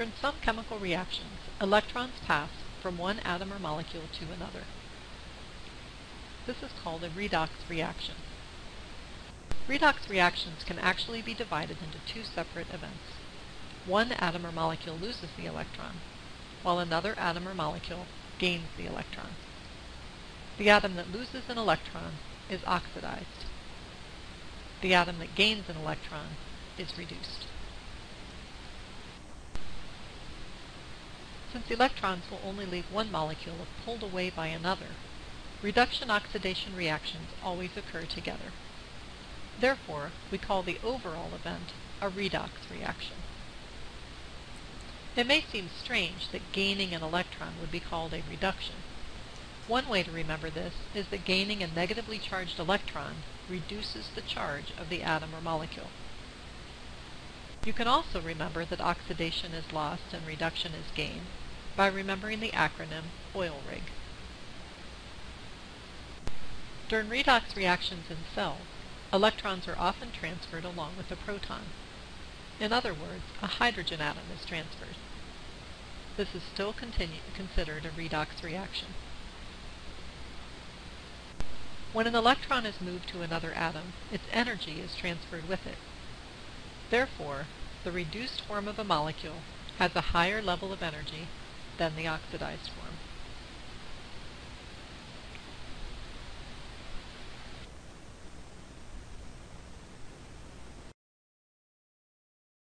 During some chemical reactions, electrons pass from one atom or molecule to another. This is called a redox reaction. Redox reactions can actually be divided into two separate events. One atom or molecule loses the electron, while another atom or molecule gains the electron. The atom that loses an electron is oxidized. The atom that gains an electron is reduced. Since electrons will only leave one molecule if pulled away by another, reduction-oxidation reactions always occur together. Therefore, we call the overall event a redox reaction. It may seem strange that gaining an electron would be called a reduction. One way to remember this is that gaining a negatively charged electron reduces the charge of the atom or molecule. You can also remember that oxidation is lost and reduction is gain by remembering the acronym oil rig. During redox reactions in cells, electrons are often transferred along with a proton. In other words, a hydrogen atom is transferred. This is still considered a redox reaction. When an electron is moved to another atom, its energy is transferred with it. Therefore, the reduced form of a molecule has a higher level of energy than the oxidized form.